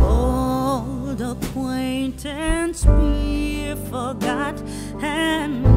old acquaintance be forgot and